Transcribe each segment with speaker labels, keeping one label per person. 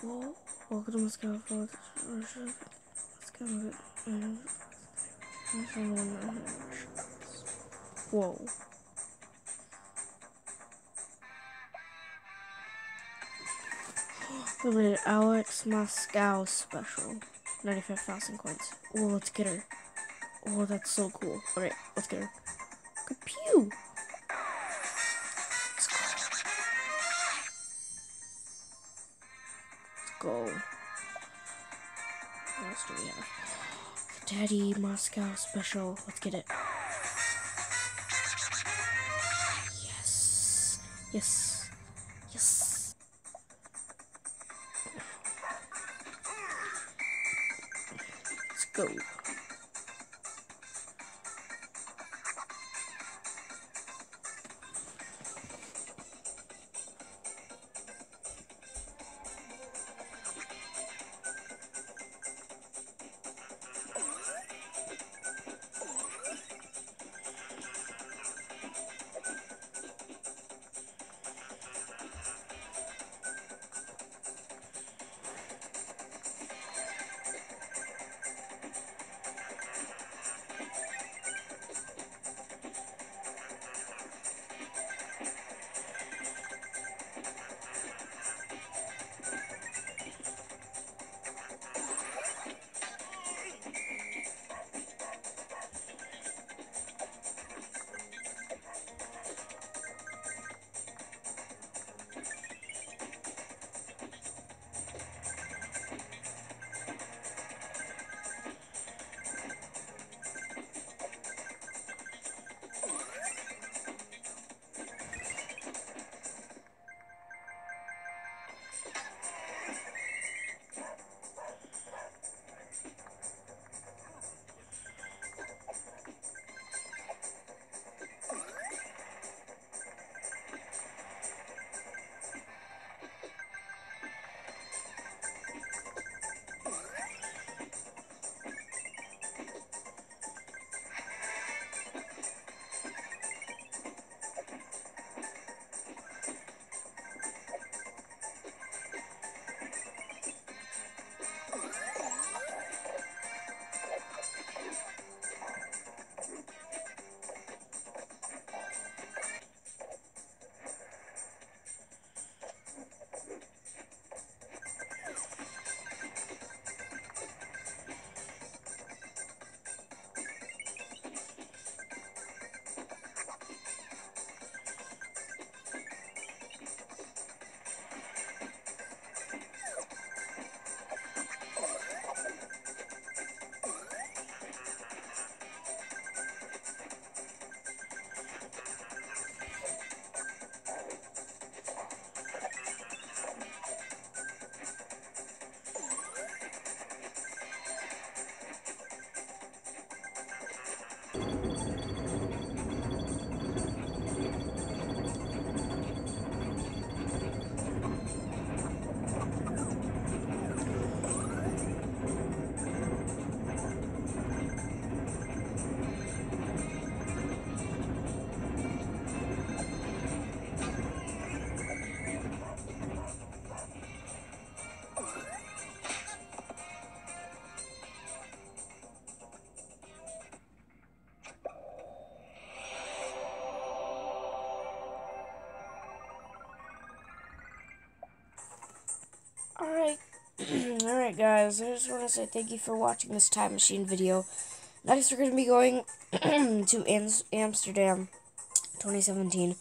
Speaker 1: Whoa, welcome to Moscow. Let's go. Whoa. Limited Alex Moscow special. 95,000 coins. Oh, let's get her. Oh, that's so cool. Alright, let's get her. Pew! Let's go. Let's go. What else do we have? Daddy Moscow special. Let's get it. Yes. Yes. Yes. Let's go. Alright. Alright, guys. I just want to say thank you for watching this time machine video. Next, we're going to be going to Am- Amsterdam 2017.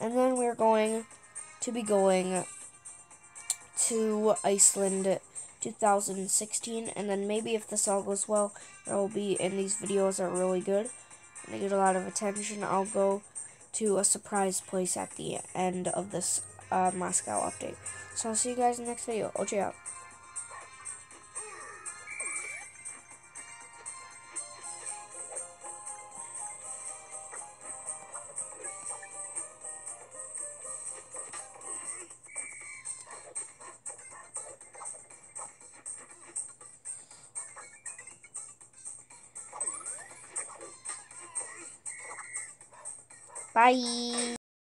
Speaker 1: And then we're going to be going to Iceland 2016. And then maybe if this all goes well, there will be, and these videos are really good, and they get a lot of attention, I'll go to a surprise place at the end of this uh, Moscow update. So I'll see you guys in the next video. Oh, OJ out. Bye.